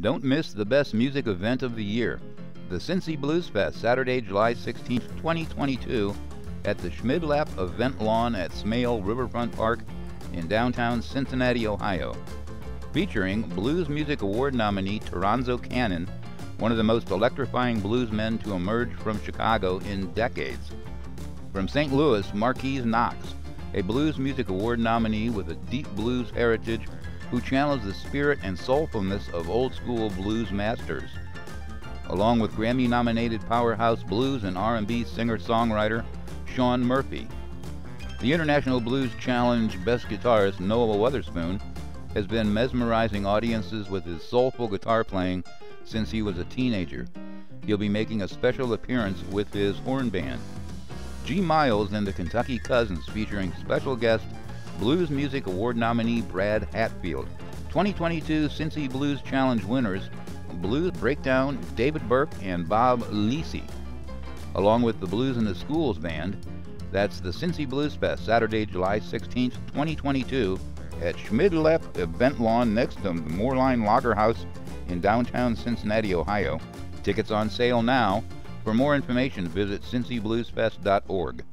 Don't miss the best music event of the year, the Cincy Blues Fest, Saturday, July 16, 2022, at the Schmidlapp Event Lawn at Smale Riverfront Park in downtown Cincinnati, Ohio. Featuring Blues Music Award nominee Toronzo Cannon, one of the most electrifying bluesmen to emerge from Chicago in decades. From St. Louis, Marquise Knox, a Blues Music Award nominee with a deep blues heritage who channels the spirit and soulfulness of old school blues masters. Along with Grammy-nominated powerhouse blues and R&B singer-songwriter Shaun Murphy. The International Blues Challenge best guitarist Noah Wotherspoon has been mesmerizing audiences with his soulful guitar playing since he was a teenager. He'll be making a special appearance with his horn band. G. Miles and the Kentucky Cousins featuring special guest Blues Music Award nominee Brad Hatfield. 2022 Cincy Blues Challenge winners Blues Breakdown David Burke and Bob Lisi. Along with the Blues in the Schools Band, that's the Cincy Blues Fest, Saturday, July 16, 2022, at Schmidlapp Event Lawn next to the Moerlein Lager House in downtown Cincinnati, Ohio. Tickets on sale now. For more information, visit cincybluesfest.org.